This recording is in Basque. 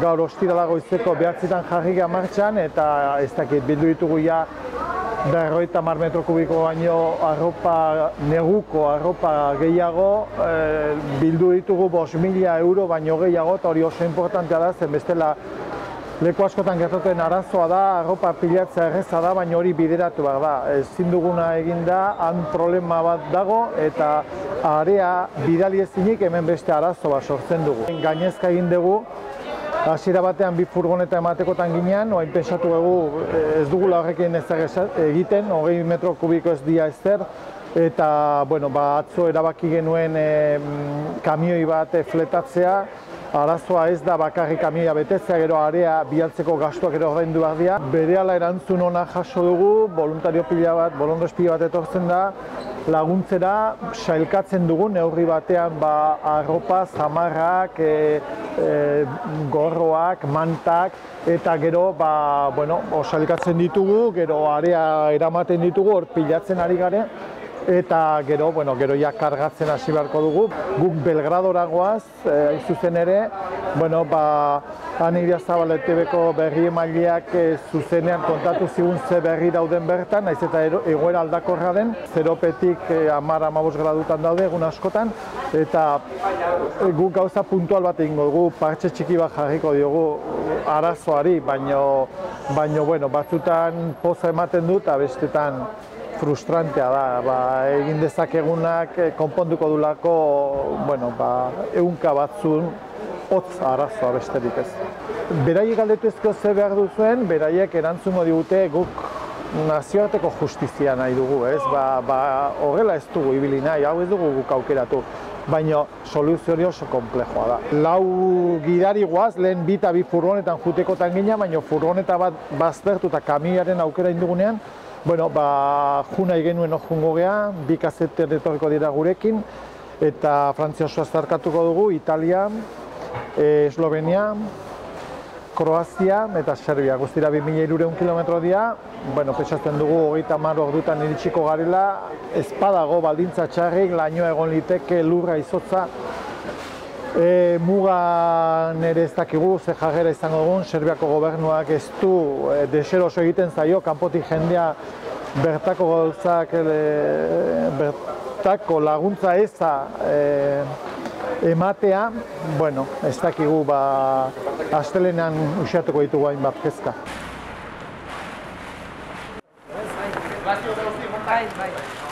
gaur ostirala goizeko behatzitan jarri gara martxan, eta ez dakit bildu ditugu ja berroita mar metro kubiko baino arropa, neguko arropa gehiago, e, bildu ditugu bos mila euro baino gehiago, eta hori oso importantea da, zen bestela leku askotan gertatzen arazoa da, arropa pilatzea erreza da, baina hori bideratu behar da. Ezin duguna egin da, han problema bat dago, eta area bidali ezinik hemen beste arazo bat sortzen dugu. Gainezka egin dugu, hasiera batean bi furgoneta ematekotan ginean, oain pensatu dugu ez dugula horrekin ez egiten, hogei metro kubiko ez dia ezer, eta bueno, ba, atzo erabaki genuen e, kamioi bat fletatzea, Arazoa ez da bakarrik kamioia betetzea, gero area bialtzeko gastuak ere ordaindu behar dira. Berehala erantzun ona jaso dugu, voluntario pila bat, bolondres pila bat etortzen da, laguntzera sailkatzen dugu neurri batean ba, arropa, zamarrak, e, e, gorroak, mantak, eta gero ba, bueno, sailkatzen ditugu, gero area eramaten ditugu, hor pilatzen ari garen, eta gero, bueno, gero ja kargatzen hasi beharko dugu. Guk Belgradora goaz, eh, zuzen ere, bueno, ba, Aniria Zabal ko berri emaileak eh, zuzenean kontatu zigun ze berri dauden bertan, naiz eta egoera aldakorra den, zeropetik eh, amar amabos gradutan daude egun askotan, eta eh, guk gauza puntual bat egingo dugu, partxe txiki bat jarriko diogu arazoari, baino, baino, bueno, batzutan poza ematen dut, bestetan frustrantea da, ba, egin dezakegunak eh, konponduko dulako, bueno, ba, egunka batzun hotz arazoa besterik ez. Beraiek galdetu ezko ze behar duzuen, beraiek erantzungo digute guk nazioarteko justizia nahi dugu, ez? Ba, ba, horrela ez dugu ibili nahi, hau ez dugu guk aukeratu. Baina soluzio hori oso komplejoa da. Lau gidari guaz, lehen bita bi furgonetan jutekotan gina, baina furgoneta bat baztertu eta kamiaren aukera indugunean, Bueno, ba, juna genuen hor jungo geha, bi kazeter etorriko dira gurekin, eta Frantzia osoa zarkatuko dugu, Italia, e, Eslovenia, Kroazia eta Serbia. Guztira 2000 kilometro dira, bueno, pesatzen dugu hogeita mar ordutan iritsiko garela, espadago baldintza txarrik, lainoa egon liteke, lurra izotza, E, muga nere ez dakigu, ze jagera izango dugun, Serbiako gobernuak ez du e, deseroso egiten zaio, kanpotik jendea bertako gauzak, e, bertako laguntza eza e, ematea, bueno, ez dakigu, ba, astelenean usiatuko ditugu hain bat kezka. Bai, bai.